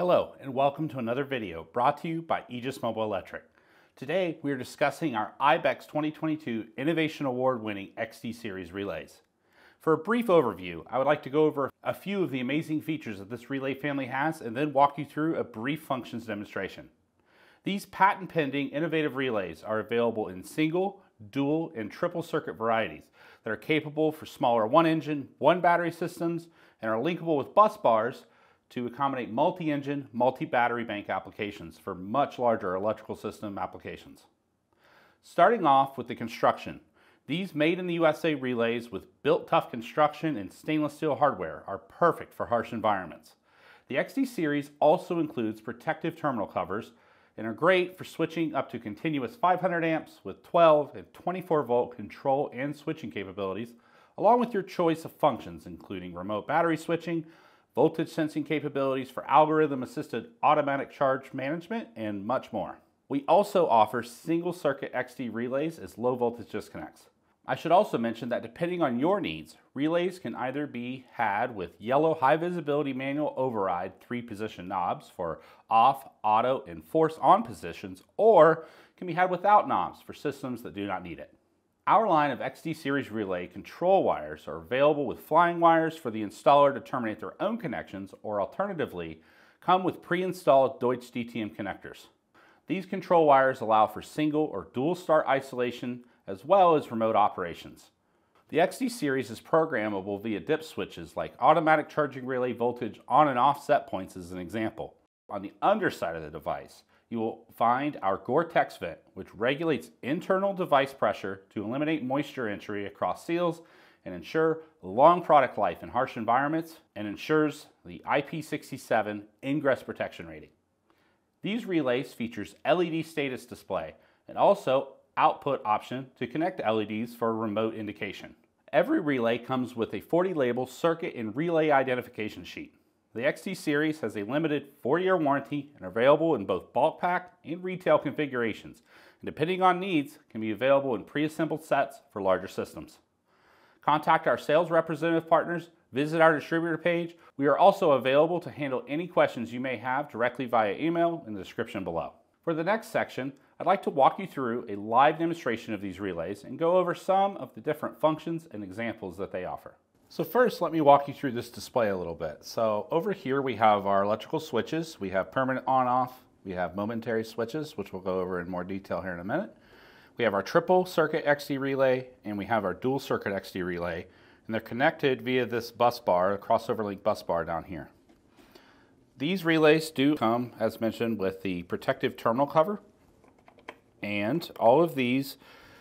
Hello and welcome to another video brought to you by Egis Mobile Electric. Today we are discussing our IBEX 2022 Innovation Award winning XD Series relays. For a brief overview, I would like to go over a few of the amazing features that this relay family has and then walk you through a brief functions demonstration. These patent pending innovative relays are available in single, dual, and triple circuit varieties that are capable for smaller one engine, one battery systems and are linkable with bus bars to accommodate multi-engine, multi-battery bank applications for much larger electrical system applications. Starting off with the construction, these made in the USA relays with built tough construction and stainless steel hardware are perfect for harsh environments. The XD series also includes protective terminal covers and are great for switching up to continuous 500 amps with 12 and 24 volt control and switching capabilities, along with your choice of functions including remote battery switching, voltage sensing capabilities for algorithm assisted automatic charge management, and much more. We also offer single circuit XD relays as low voltage disconnects. I should also mention that depending on your needs, relays can either be had with yellow high visibility manual override three position knobs for off, auto, and force on positions, or can be had without knobs for systems that do not need it. Our line of XD series relay control wires are available with flying wires for the installer to terminate their own connections or alternatively come with pre-installed Deutsch DTM connectors. These control wires allow for single or dual start isolation as well as remote operations. The XD series is programmable via dip switches like automatic charging relay voltage on and off set points as an example. On the underside of the device, you will find our Gore-Tex vent, which regulates internal device pressure to eliminate moisture entry across seals and ensure long product life in harsh environments and ensures the IP67 ingress protection rating. These relays features LED status display and also output option to connect LEDs for remote indication. Every relay comes with a 40 label circuit and relay identification sheet. The XD series has a limited 4-year warranty and available in both bulk pack and retail configurations, and depending on needs, can be available in pre-assembled sets for larger systems. Contact our sales representative partners, visit our distributor page. We are also available to handle any questions you may have directly via email in the description below. For the next section, I'd like to walk you through a live demonstration of these relays and go over some of the different functions and examples that they offer. So first, let me walk you through this display a little bit. So over here, we have our electrical switches. We have permanent on-off. We have momentary switches, which we'll go over in more detail here in a minute. We have our triple circuit XD relay, and we have our dual circuit XD relay, and they're connected via this bus bar, a crossover link bus bar down here. These relays do come, as mentioned, with the protective terminal cover, and all of these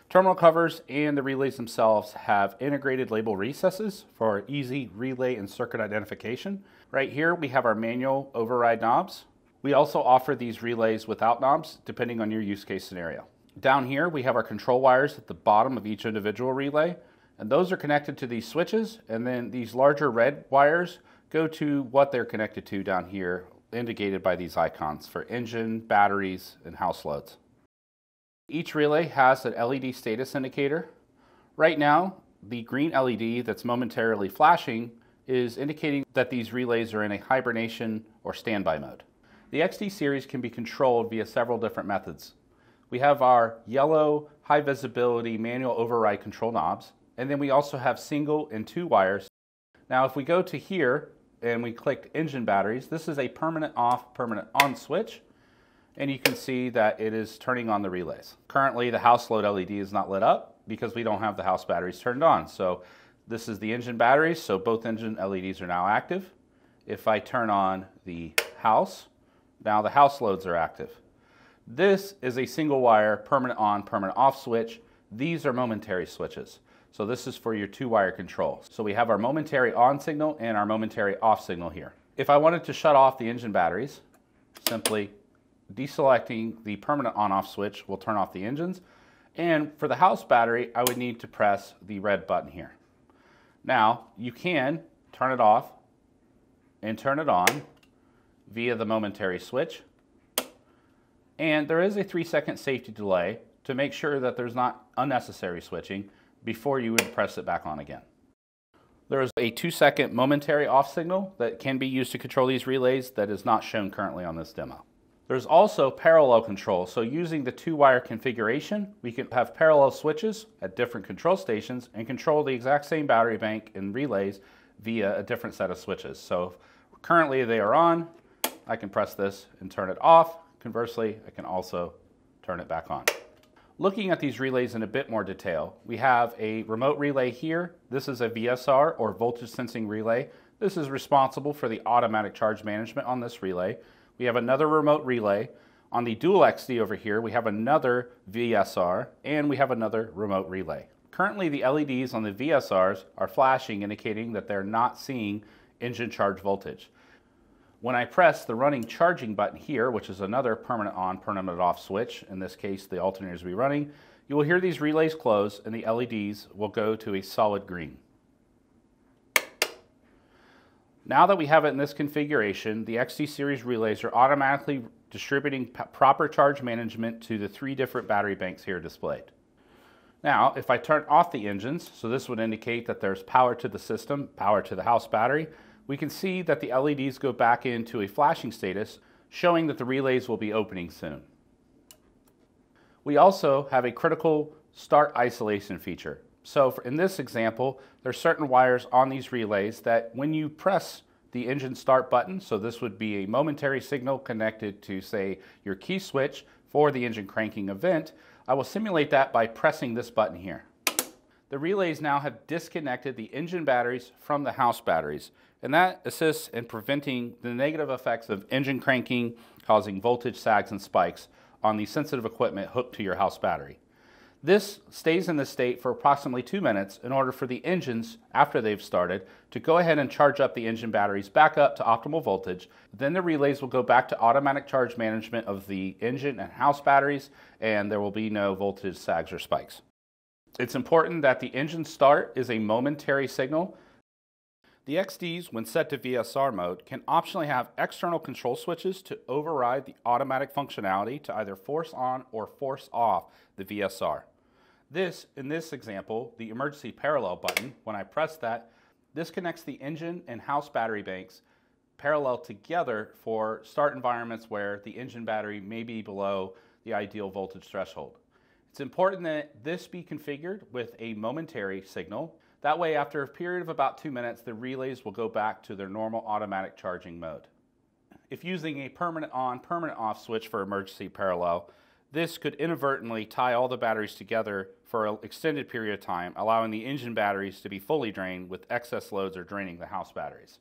Terminal covers and the relays themselves have integrated label recesses for easy relay and circuit identification. Right here we have our manual override knobs. We also offer these relays without knobs depending on your use case scenario. Down here we have our control wires at the bottom of each individual relay and those are connected to these switches and then these larger red wires go to what they're connected to down here indicated by these icons for engine, batteries, and house loads. Each relay has an LED status indicator. Right now, the green LED that's momentarily flashing is indicating that these relays are in a hibernation or standby mode. The XD series can be controlled via several different methods. We have our yellow high visibility manual override control knobs, and then we also have single and two wires. Now if we go to here and we click engine batteries, this is a permanent off, permanent on switch and you can see that it is turning on the relays. Currently the house load LED is not lit up because we don't have the house batteries turned on. So this is the engine batteries, so both engine LEDs are now active. If I turn on the house, now the house loads are active. This is a single wire permanent on, permanent off switch. These are momentary switches. So this is for your two wire control. So we have our momentary on signal and our momentary off signal here. If I wanted to shut off the engine batteries, simply deselecting the permanent on-off switch will turn off the engines. And for the house battery, I would need to press the red button here. Now, you can turn it off and turn it on via the momentary switch. And there is a three second safety delay to make sure that there's not unnecessary switching before you would press it back on again. There is a two second momentary off signal that can be used to control these relays that is not shown currently on this demo. There's also parallel control. So using the two wire configuration, we can have parallel switches at different control stations and control the exact same battery bank and relays via a different set of switches. So currently they are on, I can press this and turn it off. Conversely, I can also turn it back on. Looking at these relays in a bit more detail, we have a remote relay here. This is a VSR or voltage sensing relay. This is responsible for the automatic charge management on this relay. We have another remote relay. On the dual XD over here, we have another VSR and we have another remote relay. Currently, the LEDs on the VSRs are flashing, indicating that they're not seeing engine charge voltage. When I press the running charging button here, which is another permanent on, permanent off switch, in this case the alternators will be running, you will hear these relays close and the LEDs will go to a solid green. Now that we have it in this configuration, the XD series relays are automatically distributing proper charge management to the three different battery banks here displayed. Now, if I turn off the engines, so this would indicate that there's power to the system, power to the house battery, we can see that the LEDs go back into a flashing status, showing that the relays will be opening soon. We also have a critical start isolation feature. So in this example, there's certain wires on these relays that when you press the engine start button, so this would be a momentary signal connected to say your key switch for the engine cranking event, I will simulate that by pressing this button here. The relays now have disconnected the engine batteries from the house batteries, and that assists in preventing the negative effects of engine cranking causing voltage sags and spikes on the sensitive equipment hooked to your house battery. This stays in this state for approximately two minutes in order for the engines, after they've started, to go ahead and charge up the engine batteries back up to optimal voltage. Then the relays will go back to automatic charge management of the engine and house batteries, and there will be no voltage sags or spikes. It's important that the engine start is a momentary signal. The XDs, when set to VSR mode, can optionally have external control switches to override the automatic functionality to either force on or force off the VSR. This, in this example, the emergency parallel button, when I press that, this connects the engine and house battery banks parallel together for start environments where the engine battery may be below the ideal voltage threshold. It's important that this be configured with a momentary signal. That way, after a period of about two minutes, the relays will go back to their normal automatic charging mode. If using a permanent on, permanent off switch for emergency parallel, this could inadvertently tie all the batteries together for an extended period of time, allowing the engine batteries to be fully drained with excess loads or draining the house batteries.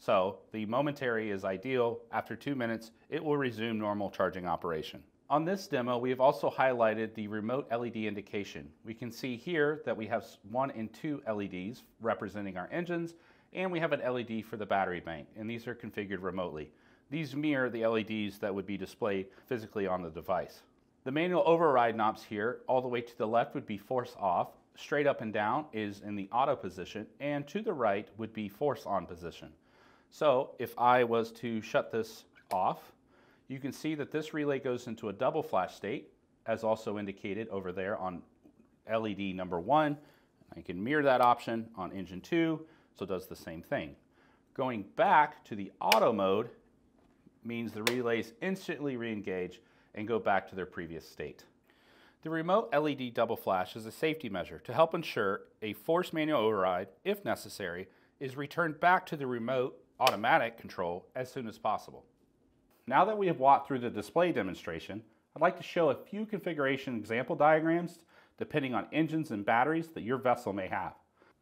So the momentary is ideal. After two minutes, it will resume normal charging operation. On this demo, we have also highlighted the remote LED indication. We can see here that we have one and two LEDs representing our engines, and we have an LED for the battery bank, and these are configured remotely. These mirror the LEDs that would be displayed physically on the device. The manual override knobs here, all the way to the left would be force off, straight up and down is in the auto position, and to the right would be force on position. So if I was to shut this off, you can see that this relay goes into a double flash state, as also indicated over there on LED number one. I can mirror that option on engine two, so it does the same thing. Going back to the auto mode means the relays instantly re-engage and go back to their previous state. The remote LED double flash is a safety measure to help ensure a force manual override, if necessary, is returned back to the remote automatic control as soon as possible. Now that we have walked through the display demonstration, I'd like to show a few configuration example diagrams depending on engines and batteries that your vessel may have.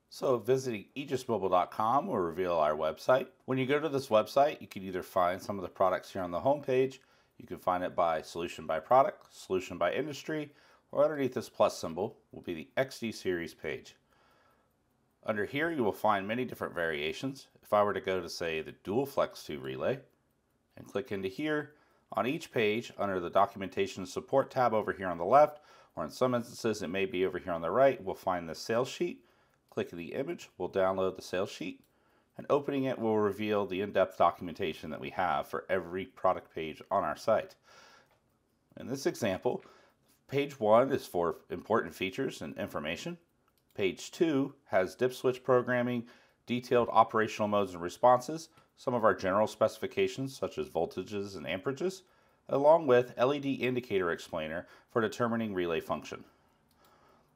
So visiting egismobile.com will reveal our website. When you go to this website, you can either find some of the products here on the homepage you can find it by solution by product, solution by industry, or underneath this plus symbol will be the XD series page. Under here you will find many different variations. If I were to go to say the dual flex 2 relay and click into here, on each page under the documentation support tab over here on the left, or in some instances it may be over here on the right, we'll find the sales sheet. Click the image, we'll download the sales sheet and opening it will reveal the in-depth documentation that we have for every product page on our site. In this example, page 1 is for important features and information. Page 2 has dip switch programming. Detailed operational modes and responses, some of our general specifications such as voltages and amperages, along with LED indicator explainer for determining relay function.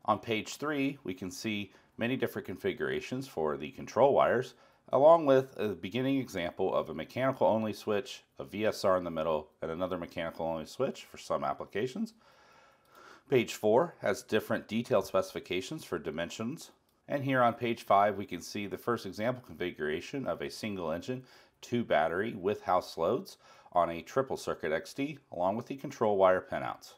On page 3, we can see many different configurations for the control wires, along with a beginning example of a mechanical only switch, a VSR in the middle, and another mechanical only switch for some applications. Page 4 has different detailed specifications for dimensions. And here on page 5 we can see the first example configuration of a single engine, two battery with house loads on a triple circuit XD along with the control wire pinouts.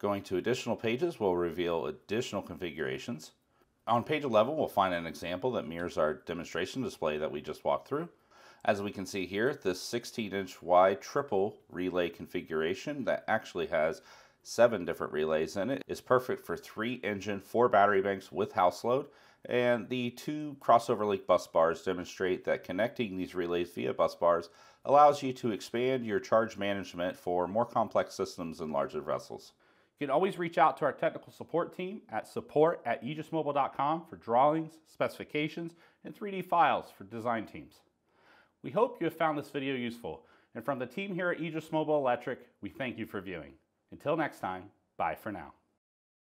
Going to additional pages will reveal additional configurations. On page 11, we'll find an example that mirrors our demonstration display that we just walked through. As we can see here, this 16-inch wide triple relay configuration that actually has seven different relays in it is perfect for three engine, four battery banks with house load. And the two crossover link bus bars demonstrate that connecting these relays via bus bars allows you to expand your charge management for more complex systems and larger vessels. You can always reach out to our technical support team at support at egismobile.com for drawings, specifications, and 3D files for design teams. We hope you have found this video useful, and from the team here at Egis Mobile Electric, we thank you for viewing. Until next time, bye for now.